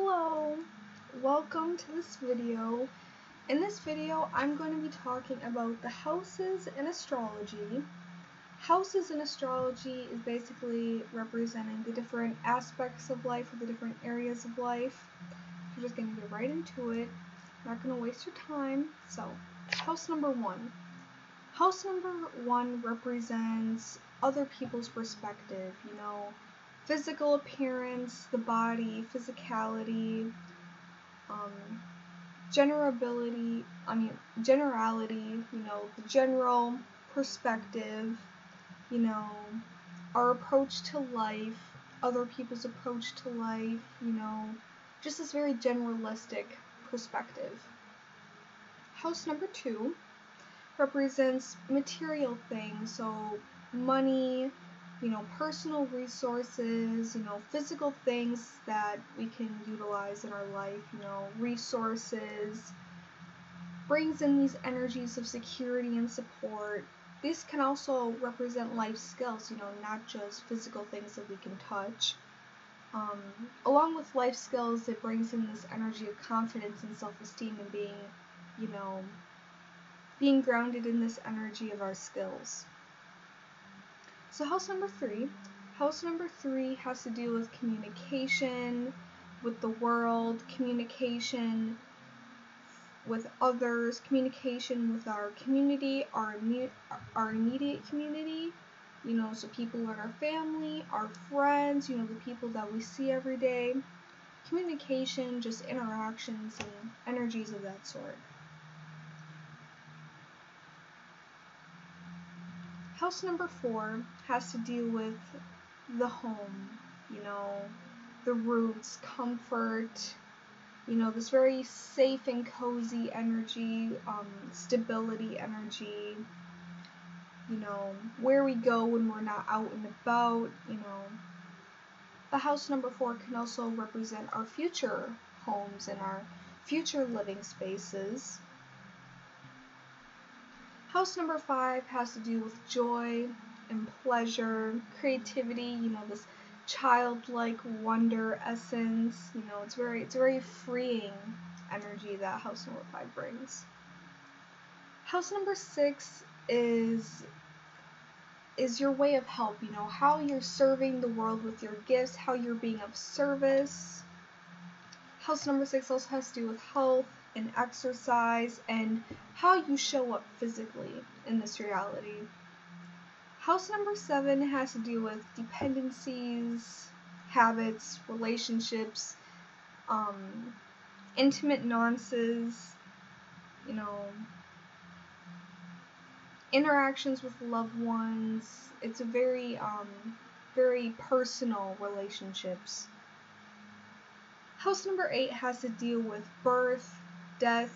Hello, welcome to this video. In this video, I'm going to be talking about the houses in astrology. Houses in astrology is basically representing the different aspects of life or the different areas of life. We're just going to get right into it. Not going to waste your time. So, house number one. House number one represents other people's perspective, you know, physical appearance, the body, physicality, um, generability, I mean, generality, you know, the general perspective, you know, our approach to life, other people's approach to life, you know, just this very generalistic perspective. House number two represents material things, so money, you know, personal resources, you know, physical things that we can utilize in our life, you know, resources, brings in these energies of security and support. This can also represent life skills, you know, not just physical things that we can touch. Um, along with life skills, it brings in this energy of confidence and self-esteem and being, you know, being grounded in this energy of our skills. So house number three. House number three has to do with communication with the world, communication with others, communication with our community, our our immediate community, you know, so people in our family, our friends, you know, the people that we see every day. Communication, just interactions and energies of that sort. House number four has to do with the home, you know, the roots, comfort, you know, this very safe and cozy energy, um, stability energy, you know, where we go when we're not out and about, you know. The house number four can also represent our future homes and our future living spaces. House number five has to do with joy and pleasure, creativity, you know, this childlike wonder essence, you know, it's very it's very freeing energy that house number five brings. House number six is is your way of help, you know, how you're serving the world with your gifts, how you're being of service. House number six also has to do with health, and exercise and how you show up physically in this reality. House number seven has to do with dependencies, habits, relationships, um, intimate nuances, you know, interactions with loved ones. It's a very, um, very personal relationships. House number eight has to deal with birth, death,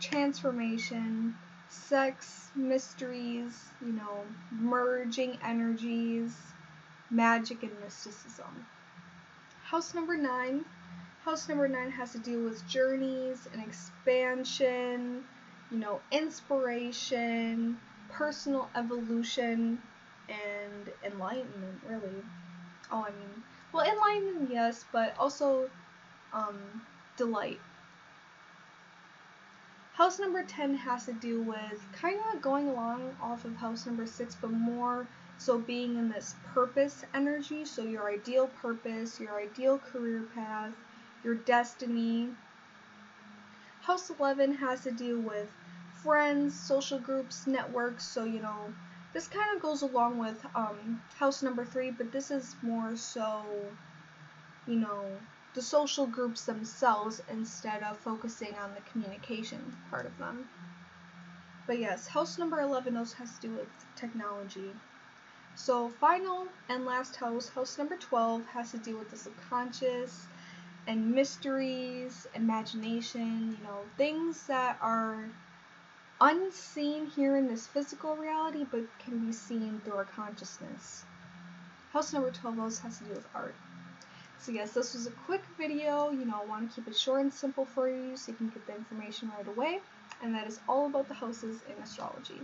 transformation, sex, mysteries, you know, merging energies, magic, and mysticism. House number nine. House number nine has to do with journeys and expansion, you know, inspiration, personal evolution, and enlightenment, really. Oh, I mean, well, enlightenment, yes, but also um, delight. House number 10 has to do with kind of going along off of house number 6, but more so being in this purpose energy. So your ideal purpose, your ideal career path, your destiny. House 11 has to do with friends, social groups, networks. So, you know, this kind of goes along with um, house number 3, but this is more so, you know, the social groups themselves instead of focusing on the communication part of them. But yes, house number 11 also has to do with technology. So final and last house, house number 12, has to do with the subconscious and mysteries, imagination, you know, things that are unseen here in this physical reality but can be seen through our consciousness. House number 12 also has to do with art. So yes, this was a quick video. You know, I want to keep it short and simple for you so you can get the information right away. And that is all about the houses in astrology.